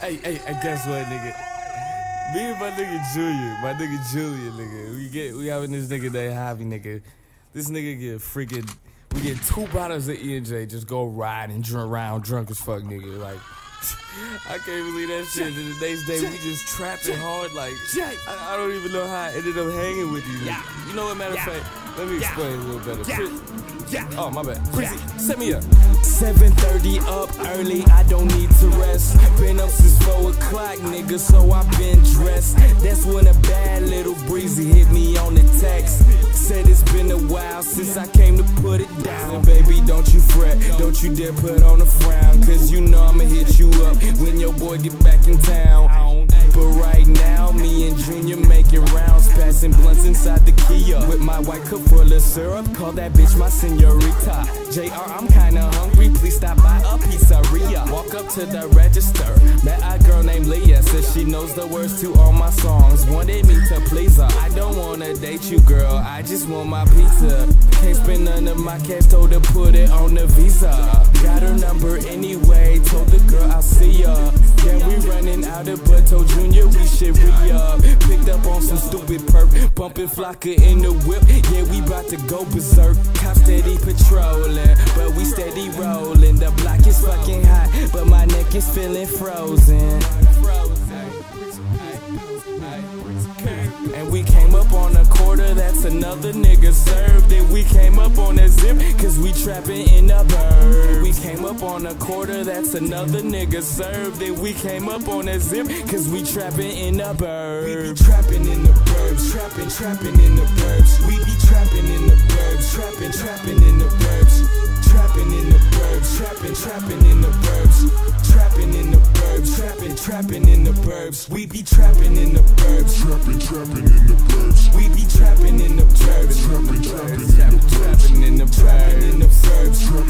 Hey, hey, hey, guess what, nigga? Me and my nigga Junior, my nigga Julian, nigga, we get we having this nigga named Javi, nigga. This nigga get freaking, we get two bottles of E and J, just go ride and drink around drunk as fuck, nigga. Like, I can't believe that shit. And the next day we just trapping hard, like I, I don't even know how I ended up hanging with you. nigga. You know what? Matter of fact, let me explain a little better. Chris- Oh my bad, set me up. 7:30 up early, I don't need to nigga, so i been dressed. That's when a bad little breezy hit me on the text. Said it's been a while since I came to put it down. Baby, don't you fret, don't you dare put on a frown. Cause you know I'ma hit you up when your boy get back in town. But right now, me and Junior making rounds, passing blunts inside the Kia. With my white cup full of syrup, call that bitch my senorita. JR, I'm kinda hungry, please stop by a pizzeria. Walk up to the register, met a girl named Leah, says she knows the words to all my songs. Wanted me to please her, I don't wanna date you, girl, I just want my pizza. Can't spend none of my cash, told her put it on the visa. Got her number anyway, told the girl I'll see ya. Yeah, we running out of but told Junior we should re up. Picked up on some stupid perp, bumping Flocka in the whip. Yeah, we bout to go berserk. Cop steady patrolling, but we steady rolling. The block is fucking hot, but my neck is feeling frozen. And we came up on a quarter, that's another nigga served. And we came up on a zip, cause we trapping in bird. We came up on a quarter, that's another nigga served. And we came up on that zip, cause we trapping in the bird. We be trapping in the burbs, trapping, trapping in the burbs. We be trapping in the burbs, trapping, trapping in the burbs. Trapping in the burbs, trapping, trapping in the burbs. Trapping in the burbs, trapping, trapping in the burbs. We be trapping in the burbs. Trapping, trapping in the burbs. We be trapping in the burbs. Trapping, trapping Trapping, trapping in the burbs, trapping in the burbs.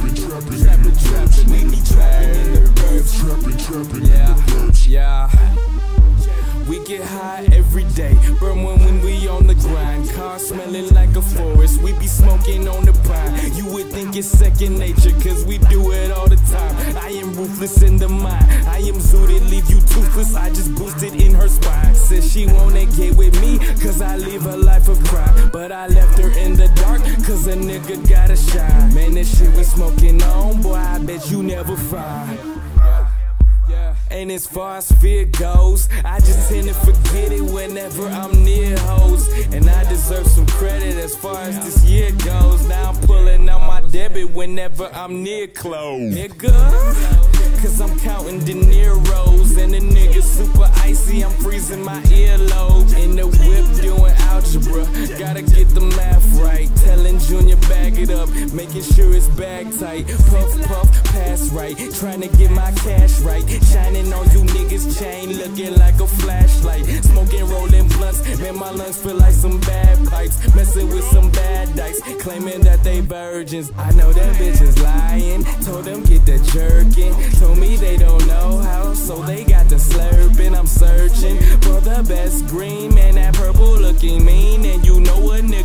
Day, burn one when we on the grind. Car smelling like a forest, we be smoking on the pine. You would think it's second nature, cause we do it all the time. I am ruthless in the mind, I am zooted, leave you toothless. I just boosted in her spine. Says she wanna get with me, cause I live a life of crime. But I left her in the dark, cause a nigga gotta shine. Man, this shit we smoking on, boy, I bet you never find. And as far as fear goes, I just tend to forget it whenever I'm near hoes. And I deserve some credit as far as this year goes. Now I'm pulling out my debit whenever I'm near close. Nigga, cause I'm counting De Niro's. And the nigga super icy, I'm freezing my earlobe. Making sure it's bag tight. Puff, puff, pass right. Trying to get my cash right. Shining on you niggas chain, looking like a flashlight. Smoking, rolling blunts, man, my lungs feel like some bad pipes. Messing with some bad dice, claiming that they virgins. I know that bitch is lying. Told them get the jerkin. Told me they don't know how, so they got the slurping. I'm searching for the best green, man, that purple looking mean. And you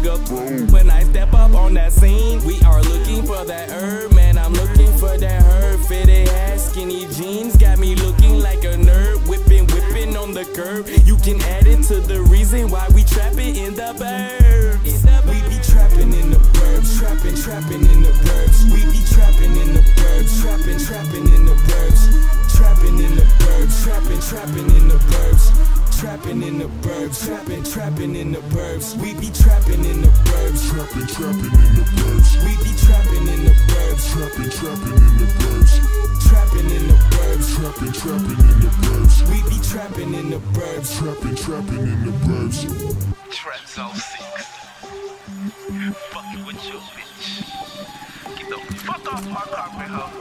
nigga when I step up on that scene. We are looking for that herb, man. I'm looking for that herb. Fitted hat, skinny jeans, got me looking like a nerd. Whipping, whipping on the curb. You can add it to the reason why we trapping in the burbs. We be trapping in the burbs, trapping, trapping in the burbs. We be trapping in the burbs, trapping, trapping in the Trapping in the burbs, trapping, trapping in the burbs. We be trapping in the burbs. Trapping, trapping in the burbs. We be trapping in the burbs. Trapping, trapping in the burbs. Trapping in the burbs. Trapping, trapping in the burbs. We be trapping in the burbs. Trapping, trapping in the burbs. Trap Zone 6. Fucking with your bitch. Get the fuck off my carpet, hoe.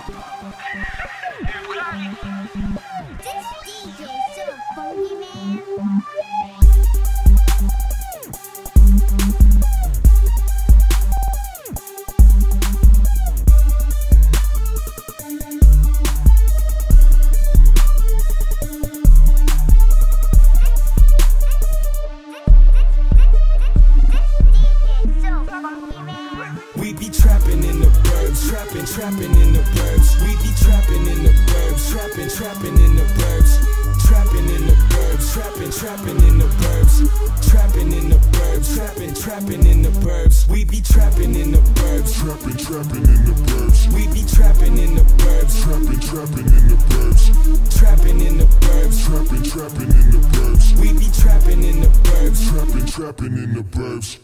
Trapping, trapping in the burbs. We be trapping in the burbs, trapping, trapping in the burbs. trapping in the burbs, trapping trapping in the burbs, trapping, in the birds, trapping in the burbs. We be trapping in the burbs, Trapping, trapping in the burbs. we be trapping in the burbs, Trapping, trapping in the burbs. trapping in the burbs. Trapping, trapping in the burbs. We be trapping in the burbs. Trapping, trapping in the burbs.